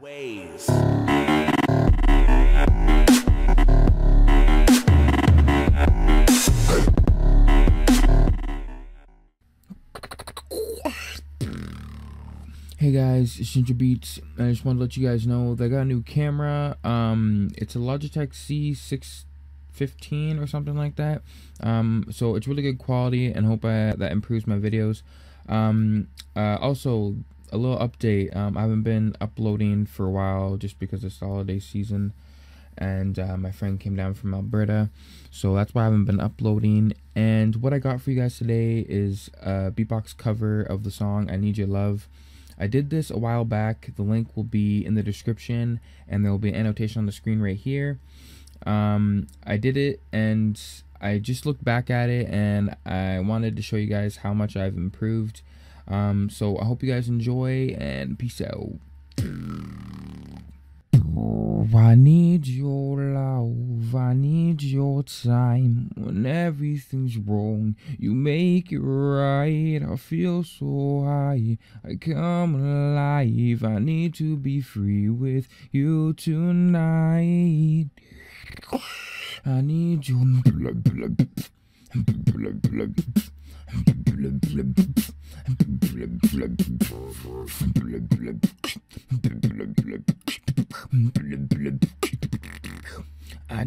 ways. Hey guys, it's Ginger Beats. I just want to let you guys know that I got a new camera. Um, it's a Logitech C615 or something like that. Um, so it's really good quality and hope I, that improves my videos. Um, uh, also, a little update. Um, I haven't been uploading for a while just because it's the holiday season, and uh, my friend came down from Alberta, so that's why I haven't been uploading. And what I got for you guys today is a beatbox cover of the song "I Need Your Love." I did this a while back. The link will be in the description, and there will be an annotation on the screen right here. Um, I did it, and I just looked back at it, and I wanted to show you guys how much I've improved. Um, so I hope you guys enjoy, and peace out. I need your love, I need your time. When everything's wrong, you make it right. I feel so high, I come alive. I need to be free with you tonight. I need your blood, blood, blood, blood, blood, I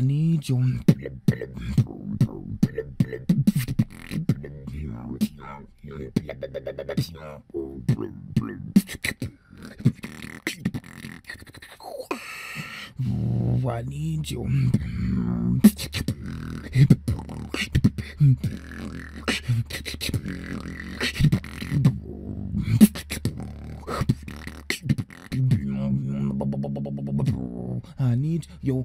need your I need blood, I need your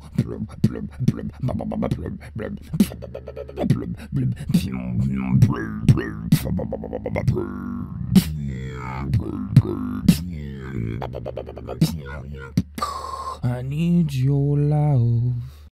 I need your love.